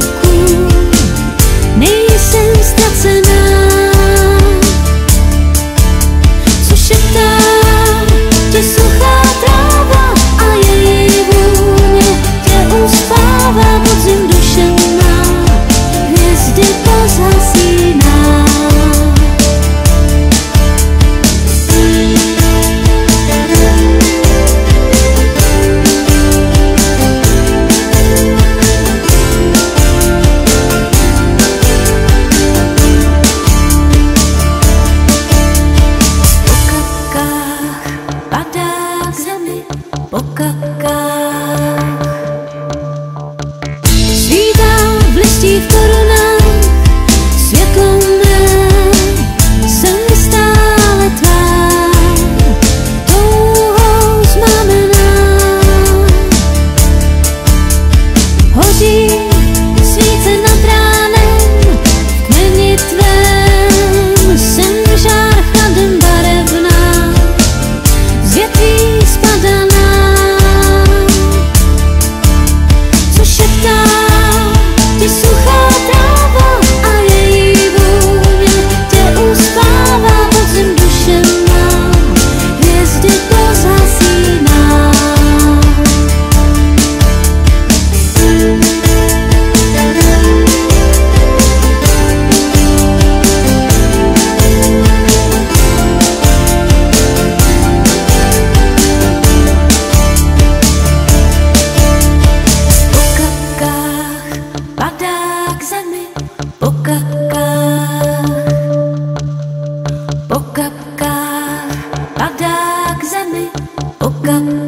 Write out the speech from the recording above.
так k zemi, po kapkách. Svítá 아깝